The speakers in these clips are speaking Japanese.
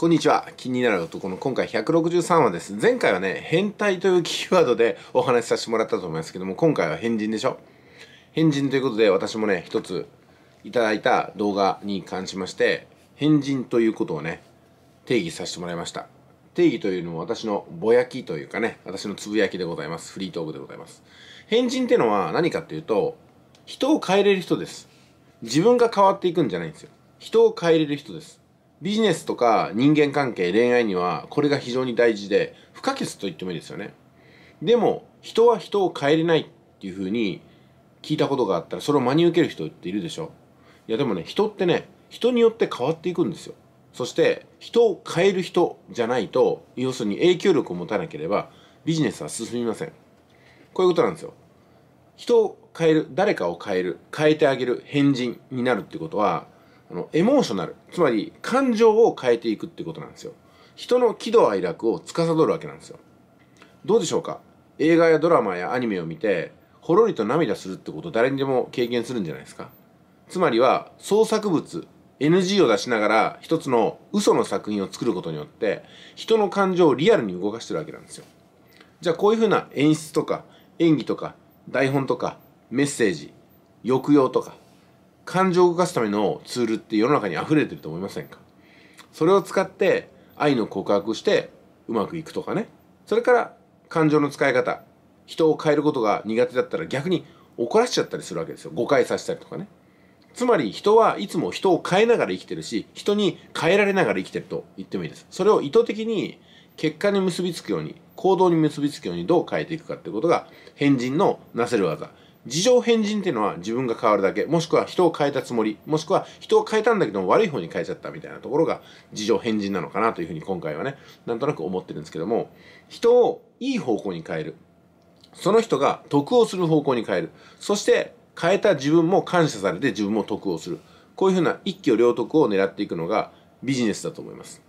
こんにちは。気になる男の今回163話です。前回はね、変態というキーワードでお話しさせてもらったと思いますけども、今回は変人でしょ？変人ということで私もね、一ついただいた動画に関しまして、変人ということをね、定義させてもらいました。定義というのも私のぼやきというかね、私のつぶやきでございます。フリートークでございます。変人ってのは何かっていうと、人を変えれる人です。自分が変わっていくんじゃないんですよ。人を変えれる人です。ビジネスとか人間関係、恋愛にはこれが非常に大事で不可欠と言ってもいいですよね。でも人は人を変えれないっていうふうに聞いたことがあったらそれを真に受ける人っているでしょいやでもね人ってね人によって変わっていくんですよ。そして人を変える人じゃないと要するに影響力を持たなければビジネスは進みません。こういうことなんですよ。人を変える誰かを変える変えてあげる変人になるってことはあのエモーショナル。つまり感情を変えていくってことなんですよ。人の喜怒哀楽を司るわけなんですよ。どうでしょうか？映画やドラマやアニメを見てほろりと涙するってこと誰にでも経験するんじゃないですか？つまりは創作物 NG を出しながら一つの嘘の作品を作ることによって人の感情をリアルに動かしてるわけなんですよ。じゃあこういうふうな演出とか演技とか台本とかメッセージ抑揚とか感情を動かすためのツールって世の中に溢れてると思いませんか？それを使って愛の告白してうまくいくとかね。それから感情の使い方。人を変えることが苦手だったら逆に怒らせちゃったりするわけですよ。誤解させたりとかね。つまり人はいつも人を変えながら生きてるし人に変えられながら生きてると言ってもいいです。それを意図的に結果に結びつくように行動に結びつくようにどう変えていくかってことが変人のなせる技。自情変人っていうのは自分が変わるだけ。もしくは人を変えたつもり。もしくは人を変えたんだけども悪い方に変えちゃったみたいなところが自情変人なのかなというふうに今回はねなんとなく思ってるんですけども人をいい方向に変える。その人が得をする方向に変える。そして変えた自分も感謝されて自分も得をする。こういうふうな一挙両得を狙っていくのがビジネスだと思います。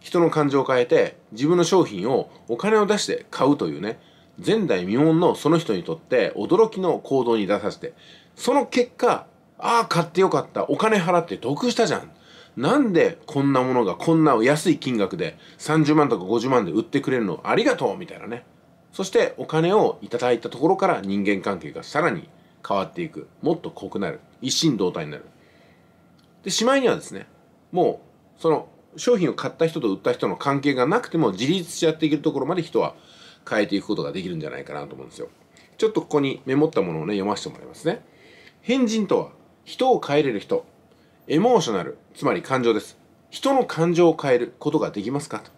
人の感情を変えて自分の商品をお金を出して買うというね前代未聞のその人にとって驚きの行動に出させてその結果ああ買ってよかった。お金払って得したじゃん。なんでこんなものがこんな安い金額で30万とか50万で売ってくれるの？ありがとうみたいなね。そしてお金をいただいたところから人間関係がさらに変わっていく。もっと濃くなる。一心同体になる。でしまいにはですねもうその商品を買った人と売った人の関係がなくても自立しちゃっていけるところまで人は変えていくことができるんじゃないかなと思うんですよ。ちょっとここにメモったものをね、読ませてもらいますね。変人とは、人を変えれる人。エモーショナル、つまり感情です。人の感情を変えることができますかと。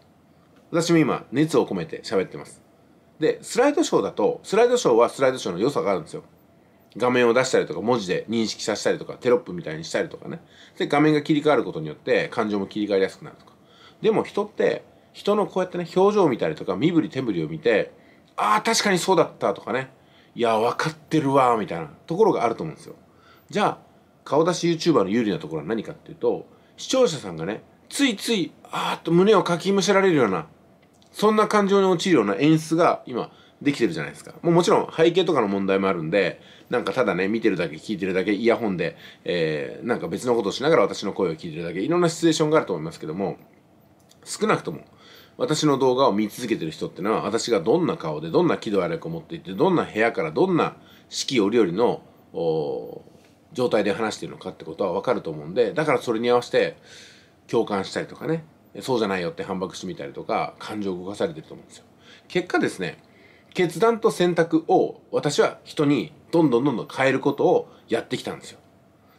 私も今、熱を込めて喋ってます。で、スライドショーだと、スライドショーはスライドショーの良さがあるんですよ。画面を出したりとか、文字で認識させたりとか、テロップみたいにしたりとかね。で、画面が切り替わることによって、感情も切り替わりやすくなるとか。でも人って、人のこうやってね表情を見たりとか身振り手振りを見てああ確かにそうだったとかね。いや分かってるわみたいな。ところがあると思うんですよ。じゃあ顔出し YouTuber の有利なところは何かっていうと視聴者さんがねついついあーっと胸をかきむしられるようなそんな感情に陥るような演出が今できてるじゃないですか。もうもちろん背景とかの問題もあるんでなんかただね見てるだけ聞いてるだけイヤホンで、えー、なんか別のことをしながら私の声を聞いてるだけいろんなシチュエーションがあると思いますけども少なくとも私の動画を見続けてる人ってのは私がどんな顔でどんな喜怒哀楽を持っていてどんな部屋からどんな四季折々の状態で話しているのかってことは分かると思うんでだからそれに合わせて共感したりとかねそうじゃないよって反駁してみたりとか感情を動かされてると思うんですよ。結果ですね決断と選択を私は人にどんどんどんどん変えることをやってきたんですよ。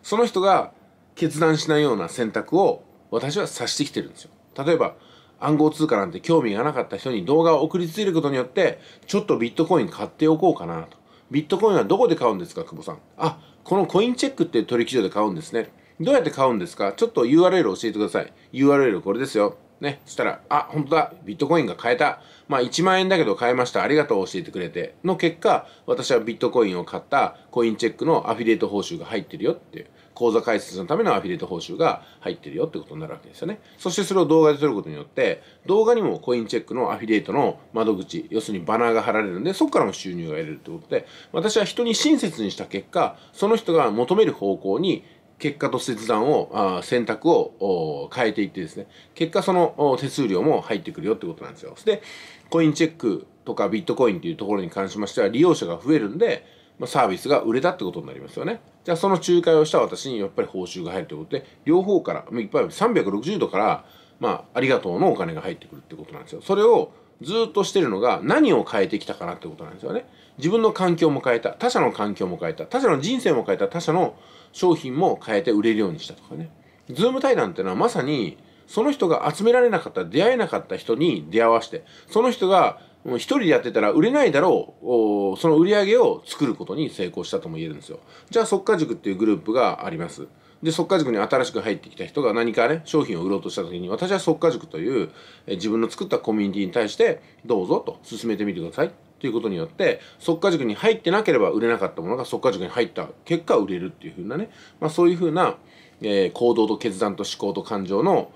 その人が決断しないような選択を私はさしてきてるんですよ。例えば暗号通貨なんて興味がなかった人に動画を送りつけることによって、ちょっとビットコイン買っておこうかなと。ビットコインはどこで買うんですか、久保さん。あ、このコインチェックって取引所で買うんですね。どうやって買うんですか？ちょっと URL 教えてください。URL これですよ。ね。そしたら、あ、本当だ。ビットコインが買えた。まあ1万円だけど買えました。ありがとう教えてくれて。の結果、私はビットコインを買ったコインチェックのアフィリエイト報酬が入ってるよっていう。口座開設のためのアフィリエイト報酬が入ってるよってことになるわけですよね。そしてそれを動画で撮ることによって、動画にもコインチェックのアフィリエイトの窓口、要するにバナーが貼られるんで、そこからも収入が得れるってことで、私は人に親切にした結果、その人が求める方向に結果と切断をあ選択を変えていってですね結果その手数料も入ってくるよってことなんですよでコインチェックとかビットコインっていうところに関しましては利用者が増えるんで、まサービスが売れたってことになりますよね。じゃあその仲介をした私にやっぱり報酬が入るということで両方からいっぱい360度からまあありがとうのお金が入ってくるってことなんですよ。それをずっとしてるのが何を変えてきたかなってことなんですよね。自分の環境も変えた。他者の環境も変えた。他者の人生も変えた。他者の商品も変えて売れるようにしたとかね。ズーム対談っていうのはまさにその人が集められなかった出会えなかった人に出会わしてその人が一人でやってたら売れないだろう。その売り上げを作ることに成功したとも言えるんですよ。じゃあ速稼塾っていうグループがあります。で速稼塾に新しく入ってきた人が何かね商品を売ろうとした時に私は速稼塾というえ自分の作ったコミュニティに対してどうぞと進めてみてくださいということによって速稼塾に入ってなければ売れなかったものが速稼塾に入った結果売れるっていうふうなね、まあ、そういうふうな、えー、行動と決断と思考と感情の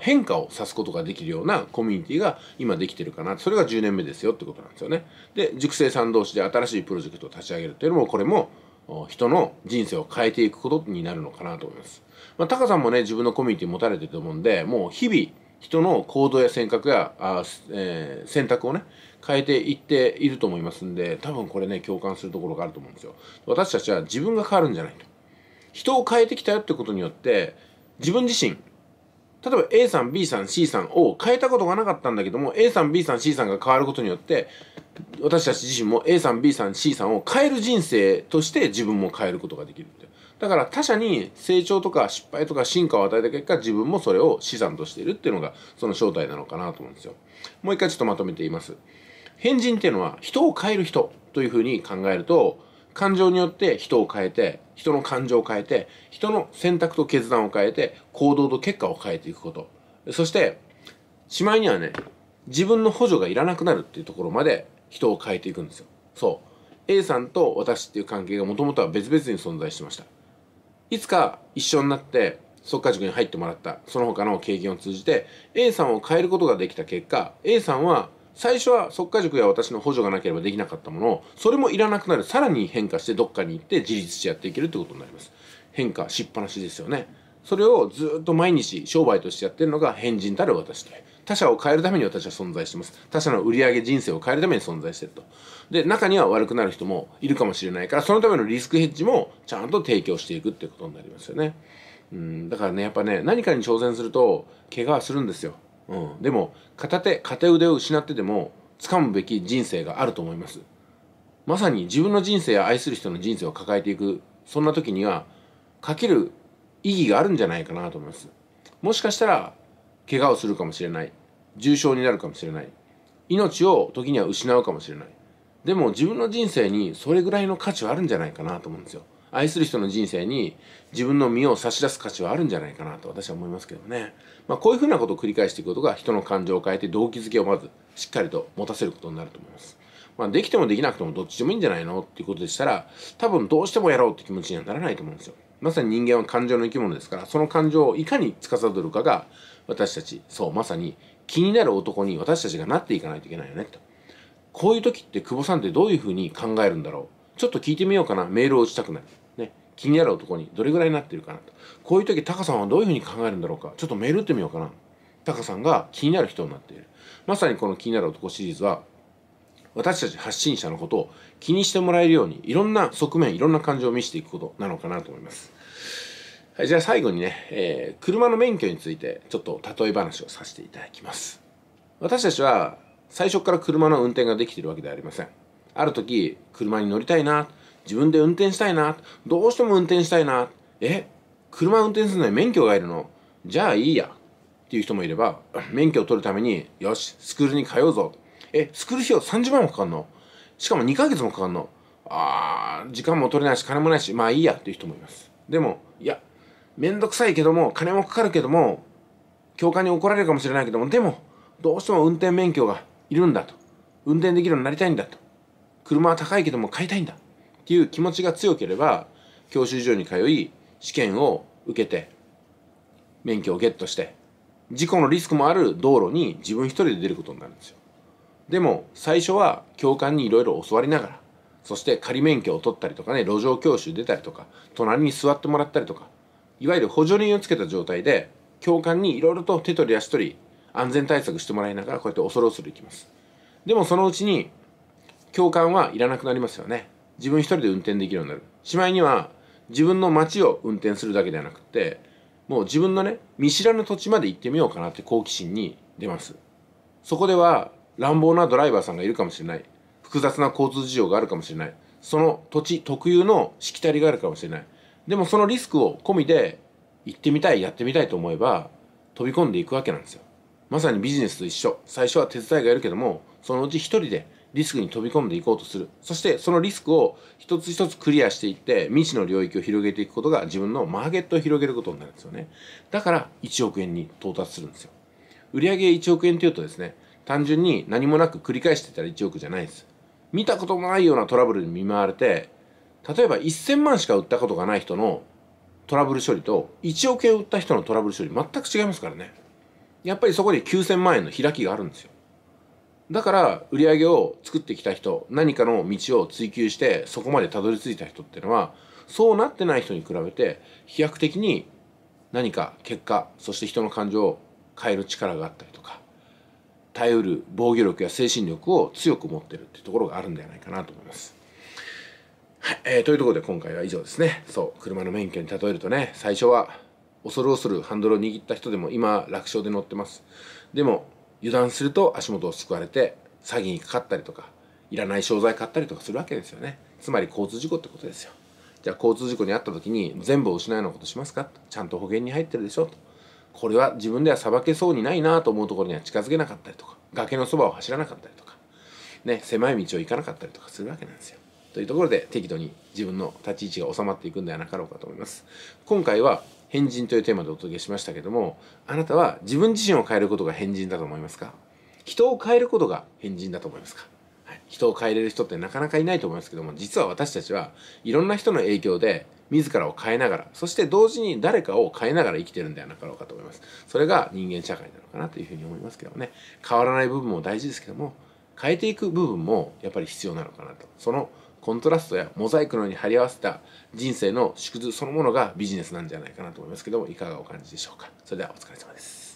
変化を指すことができるようなコミュニティが今できてるかなそれが10年目ですよってことなんですよね。で塾生さん同士で新しいプロジェクトを立ち上げるっていうのもこれも人の人生を変えていくことになるのかなと思います。まあ、タカさんもね自分のコミュニティ持たれてると思うんでもう日々人の行動や選択やあ、えー、選択をね変えていっていると思いますんで多分これね共感するところがあると思うんですよ。私たちは自分が変わるんじゃないと。人を変えてきたよってことによって自分自身例えば A さん B さん C さんを変えたことがなかったんだけども A さん B さん C さんが変わることによって私たち自身も A さん B さん C さんを変える人生として自分も変えることができるって。だから他者に成長とか失敗とか進化を与えた結果自分もそれを資産としているっていうのがその正体なのかなと思うんですよ。もう一回ちょっとまとめて言います。変人っていうのは人を変える人というふうに考えると感情によって人を変えて人の感情を変えて人の選択と決断を変えて行動と結果を変えていくこと。そしてしまいにはね自分の補助がいらなくなるっていうところまで人を変えていくんですよ。そう。A さんと私っていう関係がもともとは別々に存在してました。いつか一緒になって速稼塾に入ってもらったその他の経験を通じて A さんを変えることができた結果 A さんは最初は速稼塾や私の補助がなければできなかったものをそれもいらなくなる。さらに変化してどっかに行って自立してやっていけるってことになります。変化しっぱなしですよね。それをずっと毎日商売としてやってるのが変人たる私と他者を変えるために私は存在してます。他者の売り上げ人生を変えるために存在してると。で中には悪くなる人もいるかもしれないからそのためのリスクヘッジもちゃんと提供していくっていうことになりますよね。うんだからねやっぱね何かに挑戦すると怪我はするんですよ。うん、でも片手片腕を失ってでも掴むべき人生があると思います。まさに自分の人生や愛する人の人生を抱えていくそんな時にはかける意義があるんじゃないかなと思います。もしかしたら怪我をするかもしれない。重傷になるかもしれない。命を時には失うかもしれない。でも自分の人生にそれぐらいの価値はあるんじゃないかなと思うんですよ。愛する人の人生に自分の身を差し出す価値はあるんじゃないかなと私は思いますけどね、まあ、こういうふうなことを繰り返していくことが人の感情を変えて動機づけをまずしっかりと持たせることになると思います。まあ、できてもできなくてもどっちでもいいんじゃないのっていうことでしたら多分どうしてもやろうって気持ちにはならないと思うんですよ。まさに人間は感情の生き物ですからその感情をいかに司るかが私たちそうまさに気になる男に私たちがなっていかないといけないよねと。こういう時って久保さんってどういうふうに考えるんだろう？ちょっと聞いてみようかな。メールを打ちたくなる。気になる男にどれぐらいになってるかなと。こういう時タカさんはどういうふうに考えるんだろうか。ちょっとメール打ってみようかな。タカさんが気になる人になっている。まさにこの気になる男シリーズは私たち発信者のことを気にしてもらえるようにいろんな側面いろんな感情を見せていくことなのかなと思います、はい、じゃあ最後にね、えー、車の免許についてちょっと例え話をさせていただきます。私たちは最初から車の運転ができているわけではありません。ある時車に乗りたいな。自分で運転したいな。どうしても運転したいな。え車運転するのに免許がいるの？じゃあいいや。っていう人もいれば 免許を取るためによしスクールに通うぞ。えスクール費用30万もかかんの？しかも2ヶ月もかかんの？あー時間も取れないし金もないしまあいいや。っていう人もいます。でもいやめんどくさいけども金もかかるけども教官に怒られるかもしれないけどもでもどうしても運転免許がいるんだと。運転できるようになりたいんだと。車は高いけども買いたいんだっていう気持ちが強ければ教習所に通い試験を受けて免許をゲットして事故のリスクもある道路に自分一人で出ることになるんですよ。でも最初は教官にいろいろ教わりながらそして仮免許を取ったりとかね路上教習出たりとか隣に座ってもらったりとかいわゆる補助輪をつけた状態で教官にいろいろと手取り足取り安全対策してもらいながらこうやって恐る恐る行きます。でもそのうちに教官はいらなくなりますよね。自分一人で運転できるようになる。しまいには自分の街を運転するだけではなくてもう自分のね見知らぬ土地まで行ってみようかなって好奇心に出ます。そこでは乱暴なドライバーさんがいるかもしれない。複雑な交通事情があるかもしれない。その土地特有のしきたりがあるかもしれない。でもそのリスクを込みで行ってみたいやってみたいと思えば飛び込んでいくわけなんですよ。まさにビジネスと一緒。最初は手伝いがいるけどもそのうち一人でリスクに飛び込んでいこうとする。そしてそのリスクを一つ一つクリアしていって未知の領域を広げていくことが自分のマーケットを広げることになるんですよね。だから1億円に到達するんですよ。売上1億円というとですね単純に何もなく繰り返してたら1億じゃないです。見たこともないようなトラブルに見舞われて例えば1000万しか売ったことがない人のトラブル処理と1億円売った人のトラブル処理全く違いますからね。やっぱりそこに9000万円の開きがあるんですよ。だから売り上げを作ってきた人何かの道を追求してそこまでたどり着いた人っていうのはそうなってない人に比べて飛躍的に何か結果そして人の感情を変える力があったりとか耐えうる防御力や精神力を強く持ってるっていうところがあるんではないかなと思います。はい、えー、というところで今回は以上ですね。そう車の免許に例えるとね最初は恐る恐るハンドルを握った人でも今楽勝で乗ってます。でも油断すると足元をすくわれて詐欺にかかったりとかいらない商材買ったりとかするわけですよね。つまり交通事故ってことですよ。じゃあ交通事故に遭った時に全部を失うようなことしますか？ちゃんと保険に入ってるでしょと。これは自分ではさばけそうにないなと思うところには近づけなかったりとか崖のそばを走らなかったりとかね狭い道を行かなかったりとかするわけなんですよ。というところで適度に自分の立ち位置が収まっていくんではなかろうかと思います。今回は変人というテーマでお届けしましたけどもあなたは自分自身を変えることが変人だと思いますか？人を変えることが変人だと思いますか、はい、人を変えれる人ってなかなかいないと思いますけども実は私たちはいろんな人の影響で自らを変えながらそして同時に誰かを変えながら生きてるんではなかろうかと思います。それが人間社会なのかなというふうに思いますけどもね。変わらない部分も大事ですけども変えていく部分もやっぱり必要なのかなと。そのコントラストやモザイクのように貼り合わせた人生の縮図そのものがビジネスなんじゃないかなと思いますけどもいかがお感じでしょうか？それではお疲れ様です。